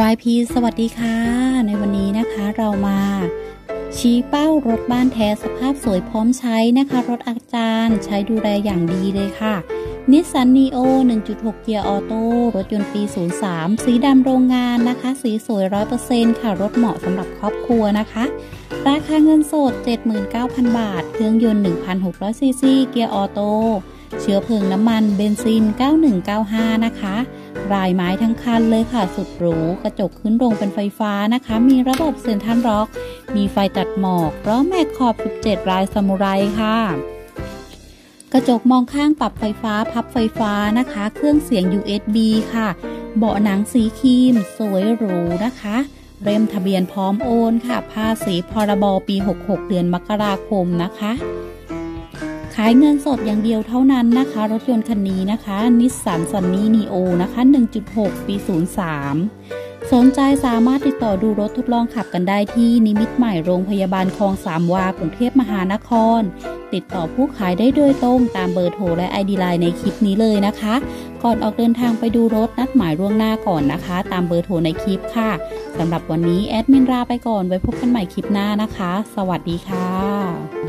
YP สวัสดีค่ะ ในวันนี้นะคะเรามาชี้เป้ารถบ้านแท้สภาพสวยพร้อมใช้นะคะ รถอาจารย์ใช้ดูแลอย่างดีเลยค่ะนิสสันนีโอ1.6 เกียร์ออโต้รถยนต์ปี 03 สีดำโรงงานนะคะ สีสวย 100%ค่ะ รถเหมาะสำหรับครอบครัวนะคะ ราคาเงินสด 79,000 บาท เครื่องยนต์ 1,600ซีซี เกียร์ออโต้ เชื้อเพลิงน้ำมันเบนซิน 9195 นะคะ รายไม้ทั้งคันเลยค่ะสุดหรู กระจกขึ้นลงเป็นไฟฟ้านะคะ มีระบบเซ็นทรัลร็อก มีไฟตัดหมอกล้อแม็กขอบ 17 ลายซามูไรค่ะ กระจกมองข้างปรับไฟฟ้าพับไฟฟ้านะคะ เครื่องเสียง USB ค่ะ เบาะหนังสีครีม สวยหรูนะคะเร่มทะเบียนพร้อมโอนค่ะ ภาษีพรบปี 66 เดือนมกราคมนะคะ ขายเงินสดอย่างเดียวเท่านั้นนะคะ รถยนต์คันนี้นะคะนิสสันซันนี่นีโอนะคะ 1.6 ปี 03 สนใจสามารถติดต่อดูรถทดลองขับกันได้ที่นิมิตใหม่โรงพยาบาลคลองสามวากรุงเทพมหานคร ติดต่อผู้ขายได้โดยตรงตามเบอร์โทรและไอดีไลน์ในคลิปนี้เลยนะคะ ก่อนออกเดินทางไปดูรถนัดหมายล่วงหน้าก่อนนะคะ ตามเบอร์โทรในคลิปค่ะสำหรับวันนี้แอดมินราไปก่อนไว้พบกันใหม่คลิปหน้านะคะ สวัสดีค่ะ